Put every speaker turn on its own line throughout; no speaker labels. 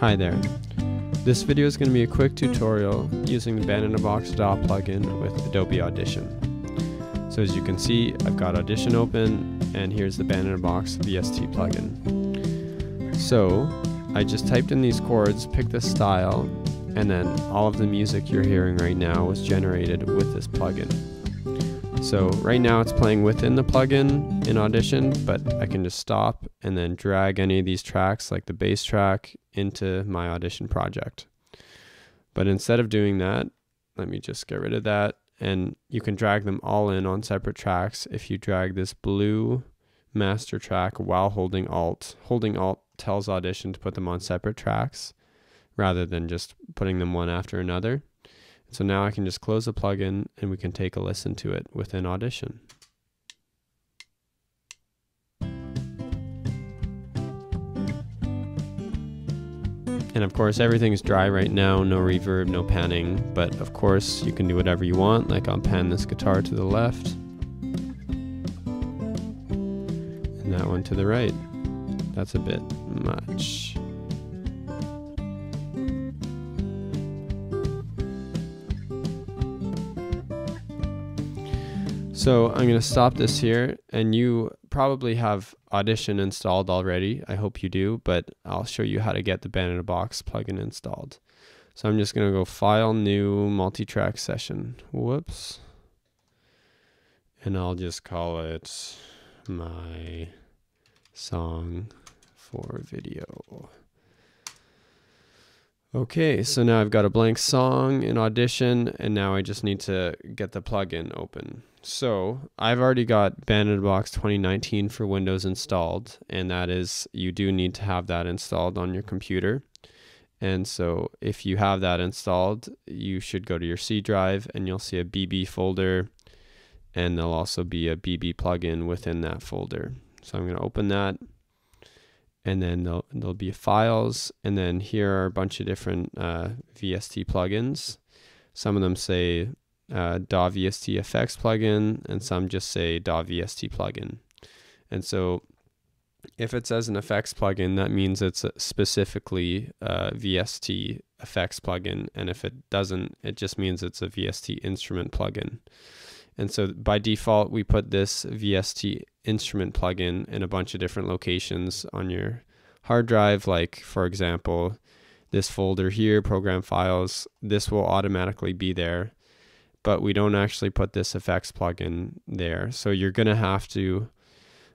Hi there. This video is going to be a quick tutorial using the Band in a Box DAW plugin with Adobe Audition. So as you can see, I've got Audition open and here's the Band in a Box VST plugin. So I just typed in these chords, picked the style, and then all of the music you're hearing right now was generated with this plugin. So right now it's playing within the plugin in Audition, but I can just stop and then drag any of these tracks like the bass track into my Audition project. But instead of doing that, let me just get rid of that and you can drag them all in on separate tracks if you drag this blue master track while holding alt. Holding alt tells Audition to put them on separate tracks rather than just putting them one after another. So now I can just close the plugin and we can take a listen to it within Audition. And of course, everything's dry right now, no reverb, no panning, but of course, you can do whatever you want, like I'll pan this guitar to the left, and that one to the right. That's a bit much. So I'm going to stop this here and you probably have Audition installed already. I hope you do, but I'll show you how to get the Band in a Box plugin installed. So I'm just going to go File, New, Multi-Track Session. Whoops. And I'll just call it my song for video. Okay, so now I've got a blank song in Audition, and now I just need to get the plugin open. So I've already got Band in a Box 2019 for Windows installed, and that is, you do need to have that installed on your computer. And so if you have that installed, you should go to your C drive and you'll see a BB folder, and there'll also be a BB plugin within that folder. So I'm going to open that and then there'll, there'll be files and then here are a bunch of different uh, VST plugins. Some of them say uh, DAW VST effects plugin and some just say DAW VST plugin. And so if it says an effects plugin, that means it's specifically a VST effects plugin. And if it doesn't, it just means it's a VST instrument plugin. And so by default, we put this VST instrument plugin in a bunch of different locations on your hard drive. Like, for example, this folder here, program files, this will automatically be there, but we don't actually put this effects plugin there. So you're going to have to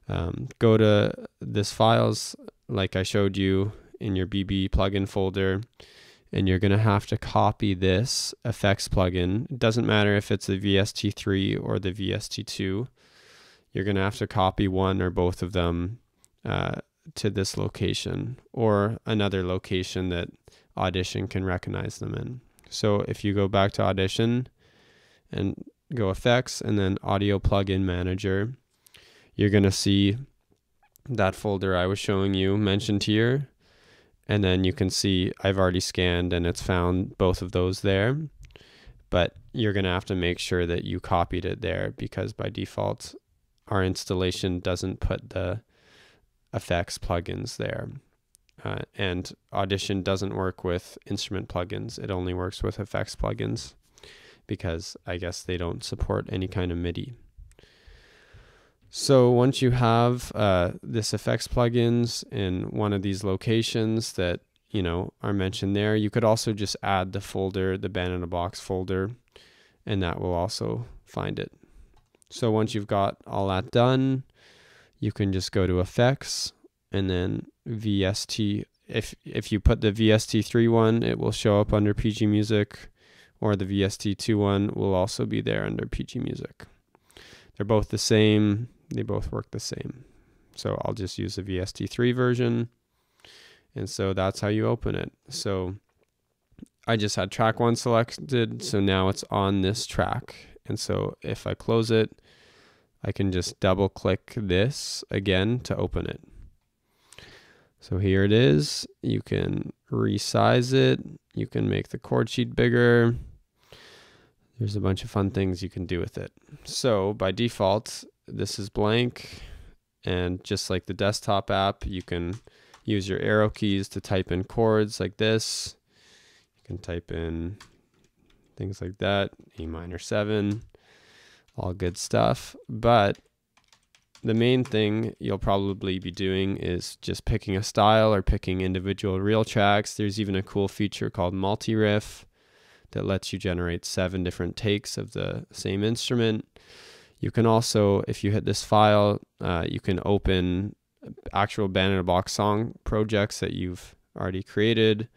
um, go to this files, like I showed you in your BB plugin folder, and you're going to have to copy this effects plugin. It doesn't matter if it's the VST3 or the VST2. You're going to have to copy one or both of them uh, to this location or another location that Audition can recognize them in. So if you go back to Audition and go Effects and then Audio Plugin Manager, you're going to see that folder I was showing you mentioned here. And then you can see I've already scanned and it's found both of those there. But you're going to have to make sure that you copied it there because by default our installation doesn't put the effects plugins there. Uh, and audition doesn't work with instrument plugins. It only works with effects plugins because I guess they don't support any kind of MIDI so once you have uh, this effects plugins in one of these locations that you know are mentioned there, you could also just add the folder, the band in a box folder, and that will also find it. So once you've got all that done, you can just go to effects and then VST. If if you put the VST3 one, it will show up under PG Music, or the VST2 one will also be there under PG Music. They're both the same they both work the same. So I'll just use the VST3 version. And so that's how you open it. So I just had track one selected. So now it's on this track. And so if I close it, I can just double click this again to open it. So here it is. You can resize it. You can make the chord sheet bigger. There's a bunch of fun things you can do with it. So by default, this is blank and just like the desktop app you can use your arrow keys to type in chords like this. You can type in things like that, A minor 7, all good stuff. But the main thing you'll probably be doing is just picking a style or picking individual RealTracks. There's even a cool feature called multi-riff that lets you generate seven different takes of the same instrument. You can also, if you hit this file, uh, you can open actual Band in a Box song projects that you've already created.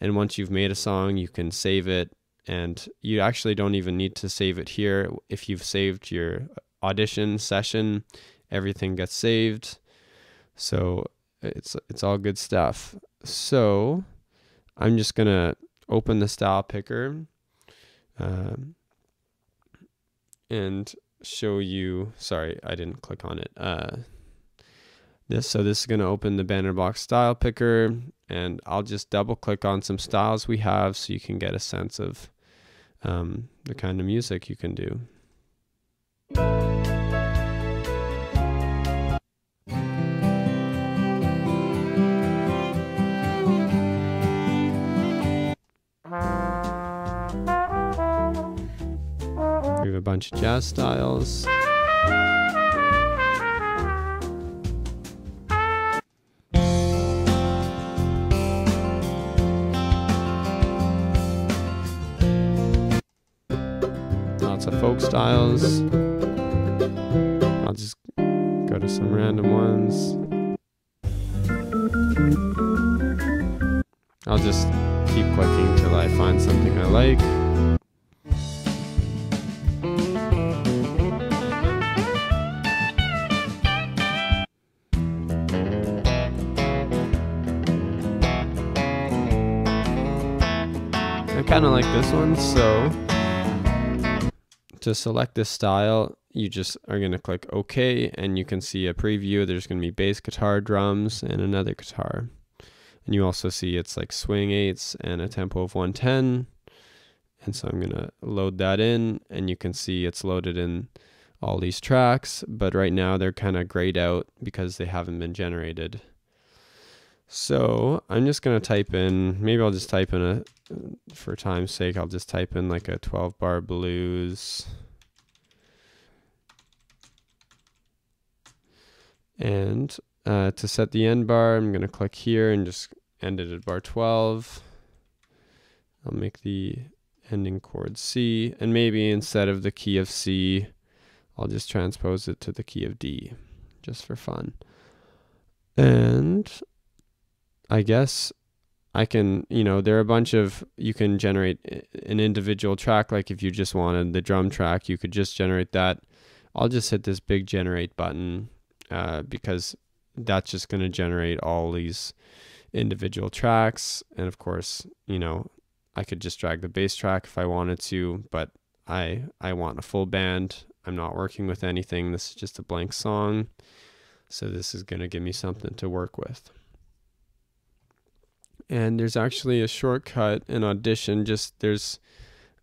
And once you've made a song, you can save it. And you actually don't even need to save it here. If you've saved your audition session, everything gets saved. So it's it's all good stuff. So I'm just gonna open the style picker um, and show you. Sorry, I didn't click on it. Uh, this so this is gonna open the Band in a Box style picker, and I'll just double click on some styles we have so you can get a sense of um, the kind of music you can do. Bunch of jazz styles. Lots of folk styles. I'll just go to some random ones. I'll just keep clicking till I find something I like. This one, so to select this style, you just are going to click OK, and you can see a preview. There's going to be bass guitar, drums, and another guitar. And you also see it's like swing eights and a tempo of 110. And so I'm going to load that in, and you can see it's loaded in all these tracks, but right now they're kind of grayed out because they haven't been generated. So I'm just going to type in, maybe I'll just type in a, for time's sake, I'll just type in like a 12 bar blues. And uh, to set the end bar, I'm going to click here and just end it at bar 12. I'll make the ending chord C, and maybe instead of the key of C, I'll just transpose it to the key of D, just for fun. And I guess I can, you know, there are a bunch of, you can generate an individual track. Like if you just wanted the drum track, you could just generate that. I'll just hit this big generate button uh, because that's just going to generate all these individual tracks. And of course, you know, I could just drag the bass track if I wanted to, but I, I want a full band. I'm not working with anything. This is just a blank song. So this is going to give me something to work with and there's actually a shortcut in Audition. Just there's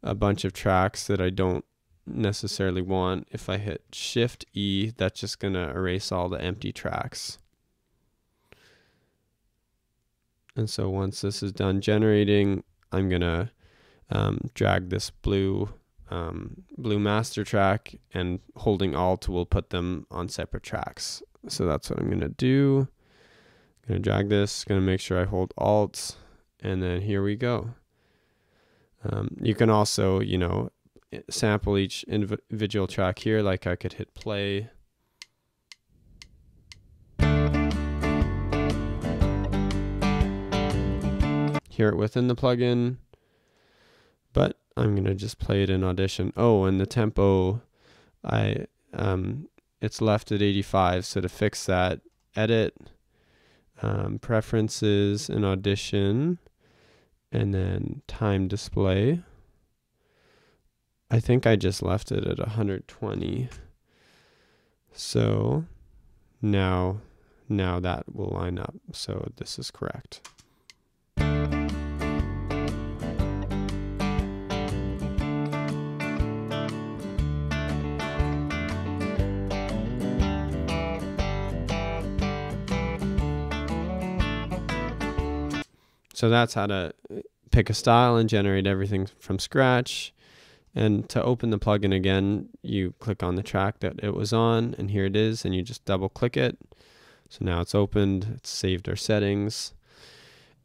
a bunch of tracks that I don't necessarily want. If I hit Shift E, that's just gonna erase all the empty tracks. And so once this is done generating, I'm gonna um, drag this blue um, blue master track and holding Alt will put them on separate tracks. So that's what I'm gonna do gonna drag this gonna make sure I hold alt and then here we go. Um, you can also you know sample each individual track here like I could hit play. Hear it within the plugin but I'm gonna just play it in audition. Oh and the tempo I um, it's left at 85 so to fix that edit um, preferences and audition, and then time display. I think I just left it at 120. So now, now that will line up. So this is correct. So that's how to uh, pick a style and generate everything from scratch. And to open the plugin again, you click on the track that it was on, and here it is, and you just double click it. So now it's opened, it's saved our settings.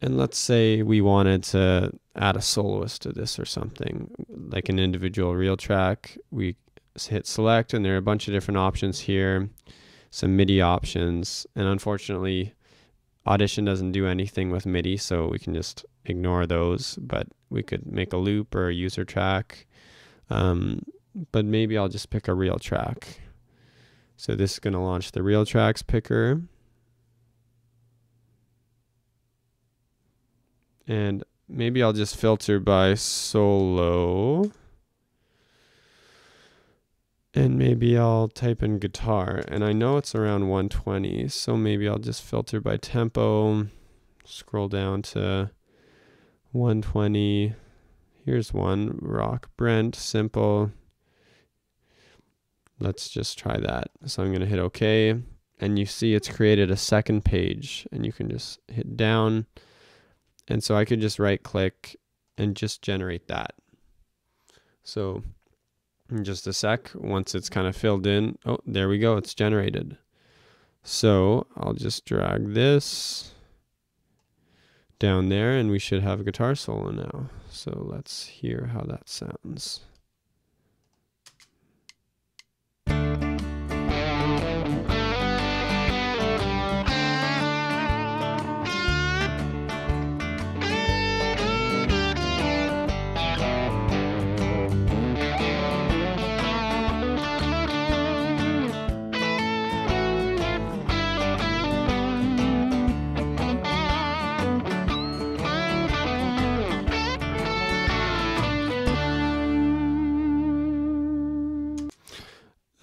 And let's say we wanted to add a soloist to this or something, like an individual RealTrack. We hit select, and there are a bunch of different options here, some MIDI options. And unfortunately, Audition doesn't do anything with MIDI, so we can just ignore those. But we could make a loop or a user track. Um, but maybe I'll just pick a real track. So this is going to launch the real tracks picker. And maybe I'll just filter by solo. And maybe I'll type in guitar. And I know it's around 120. So maybe I'll just filter by tempo. Scroll down to 120. Here's one rock Brent, simple. Let's just try that. So I'm going to hit OK. And you see it's created a second page. And you can just hit down and so I could just right click and just generate that. So in just a sec, once it's kind of filled in, oh, there we go, it's generated. So I'll just drag this down there and we should have a guitar solo now. So let's hear how that sounds.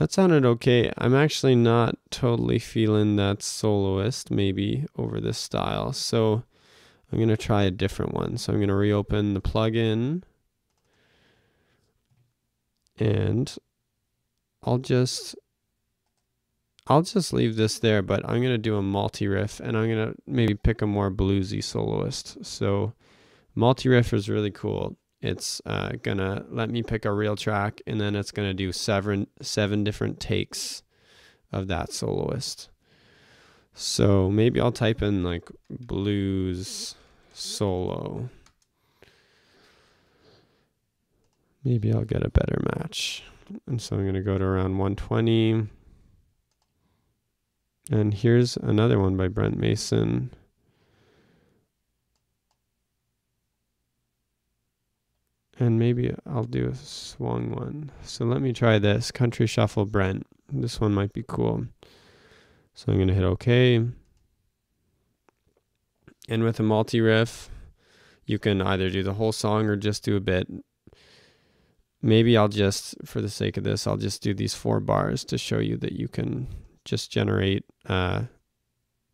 That sounded okay. I'm actually not totally feeling that soloist maybe over this style. So I'm going to try a different one. So I'm going to reopen the plugin and I'll just I'll just leave this there, but I'm going to do a multi riff and I'm going to maybe pick a more bluesy soloist. So multi riff is really cool it's uh, gonna let me pick a real track and then it's gonna do seven seven different takes of that soloist. So maybe I'll type in like blues solo. Maybe I'll get a better match. And so I'm gonna go to around 120 and here's another one by Brent Mason and maybe I'll do a swung one. So let me try this country shuffle Brent. This one might be cool. So I'm going to hit OK. And with a multi riff, you can either do the whole song or just do a bit. Maybe I'll just, for the sake of this, I'll just do these four bars to show you that you can just generate uh,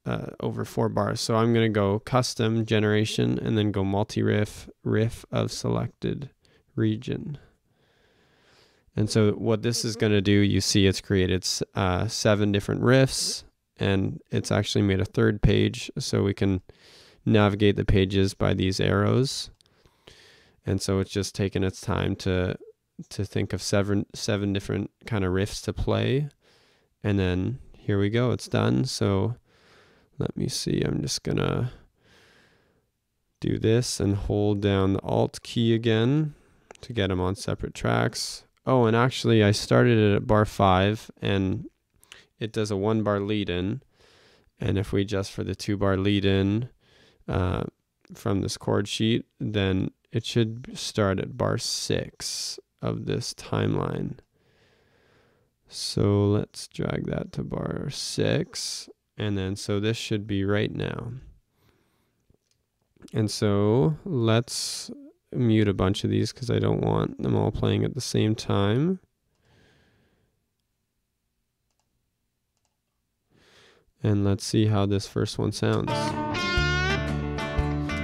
uh, over four bars. So I'm going to go custom generation and then go multi riff, riff of selected region. And so what this is going to do, you see it's created uh, seven different riffs and it's actually made a third page so we can navigate the pages by these arrows. And so it's just taken its time to to think of seven seven different kind of riffs to play. And then here we go, it's done. So let me see, I'm just gonna do this and hold down the Alt key again to get them on separate tracks. Oh, and actually I started it at bar 5 and it does a one bar lead in. And if we adjust for the two bar lead in uh, from this chord sheet, then it should start at bar 6 of this timeline. So let's drag that to bar 6 and then, so this should be right now. And so let's mute a bunch of these because I don't want them all playing at the same time. And let's see how this first one sounds.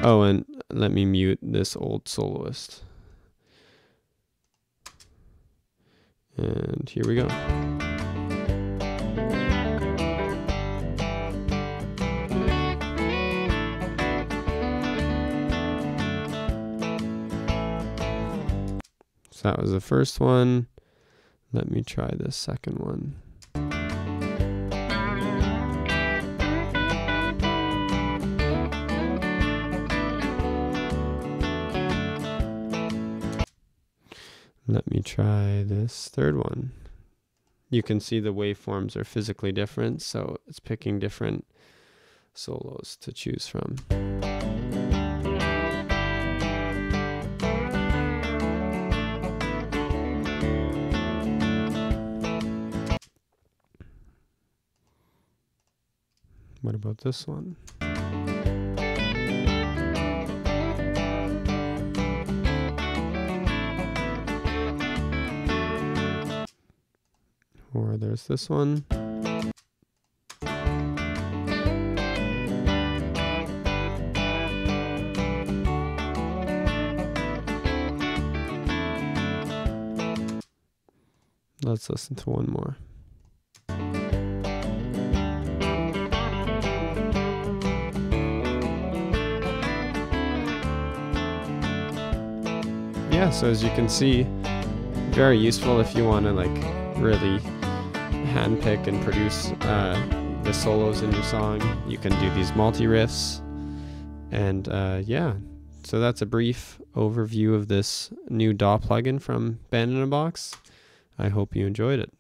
Oh, and let me mute this old soloist. And here we go. That was the first one. Let me try the second one. Let me try this third one. You can see the waveforms are physically different, so it's picking different solos to choose from. What about this one? Or there's this one. Let's listen to one more. So as you can see, very useful if you want to like really handpick and produce uh, the solos in your song. You can do these multi riffs, and uh, yeah. So that's a brief overview of this new DAW plugin from Band in a Box. I hope you enjoyed it.